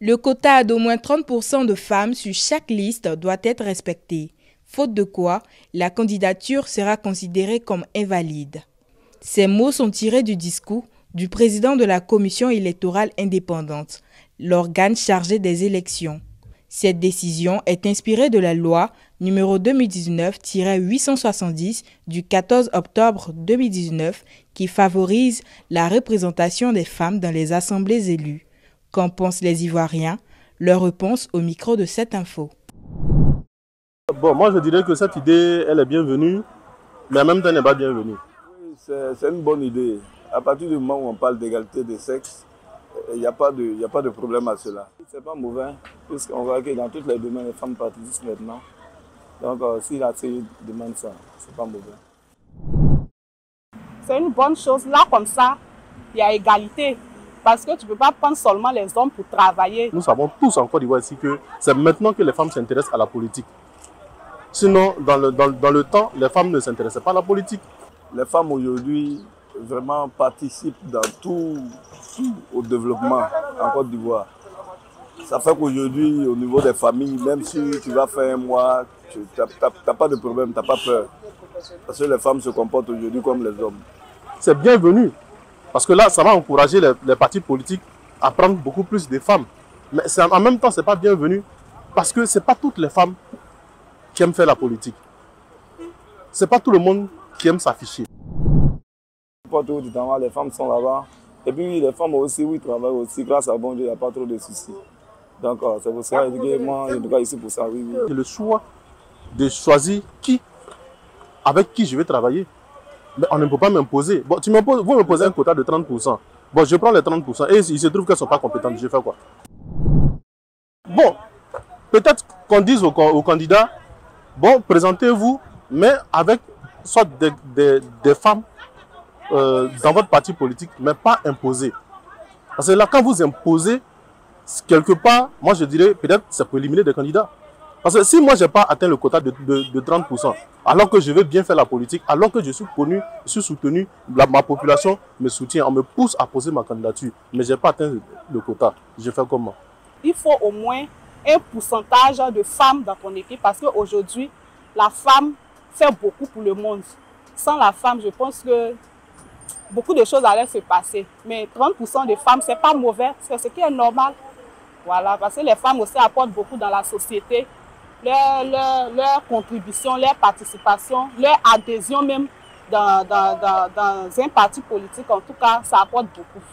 Le quota d'au moins 30% de femmes sur chaque liste doit être respecté, faute de quoi la candidature sera considérée comme invalide. Ces mots sont tirés du discours du président de la Commission électorale indépendante, l'organe chargé des élections. Cette décision est inspirée de la loi numéro 2019-870 du 14 octobre 2019 qui favorise la représentation des femmes dans les assemblées élues. Qu'en pensent les Ivoiriens? Leur réponse au micro de cette info. Bon, moi je dirais que cette idée, elle est bienvenue, mais en même temps, elle n'est pas bienvenue. c'est une bonne idée. À partir du moment où on parle d'égalité de sexe, il n'y a, pas de, a pas de problème à cela. Ce n'est pas mauvais, puisqu'on voit que dans toutes les domaines, les femmes participent maintenant. Donc, euh, si la CI demande ça, ce n'est pas mauvais. C'est une bonne chose. Là, comme ça, il y a égalité. Parce que tu ne peux pas prendre seulement les hommes pour travailler. Nous savons tous en Côte d'Ivoire ici que c'est maintenant que les femmes s'intéressent à la politique. Sinon, dans le, dans, dans le temps, les femmes ne s'intéressaient pas à la politique. Les femmes aujourd'hui vraiment participent dans tout, au développement en Côte d'Ivoire. Ça fait qu'aujourd'hui, au niveau des familles, même si tu vas faire un mois, tu n'as pas de problème, tu n'as pas peur. Parce que les femmes se comportent aujourd'hui comme les hommes. C'est bienvenu. Parce que là, ça va encourager les, partis politiques à prendre beaucoup plus de femmes. Mais en même temps, ce n'est pas bienvenu. Parce que ce n'est pas toutes les femmes qui aiment faire la politique. Ce n'est pas tout le monde qui aime s'afficher du temps, les femmes sont là-bas. Et puis les femmes aussi, oui, travaillent aussi. Grâce à bon Dieu, il n'y a pas trop de soucis. Donc euh, c'est pour ça que moi, en tout cas ici pour ça, oui, oui. le choix de choisir qui, avec qui je vais travailler. Mais on ne peut pas m'imposer. Bon, tu vous m'imposez un quota de 30%. Bon, je prends les 30% et il se trouve qu'elles ne sont pas compétentes. Je fais quoi? Bon, peut-être qu'on dise aux, candidats, bon, présentez-vous, mais avec soit des femmes euh, dans votre parti politique, mais pas imposer. Parce que là, quand vous imposez, quelque part, moi je dirais, peut-être ça peut éliminer des candidats. Parce que si moi je n'ai pas atteint le quota de, 30%, alors que je veux bien faire la politique, alors que je suis connu, je suis soutenu, ma population me soutient, on me pousse à poser ma candidature, mais je n'ai pas atteint le quota, je fais comment? Il faut au moins un pourcentage de femmes dans ton équipe parce qu'aujourd'hui, la femme fait beaucoup pour le monde. Sans la femme, je pense que beaucoup de choses allaient se passer. Mais 30% des femmes, c'est pas mauvais, c'est ce qui est normal. Voilà, parce que les femmes aussi apportent beaucoup dans la société. Leur, contribution, leur participation, leur adhésion même dans, dans, dans, dans un parti politique, en tout cas, ça apporte beaucoup.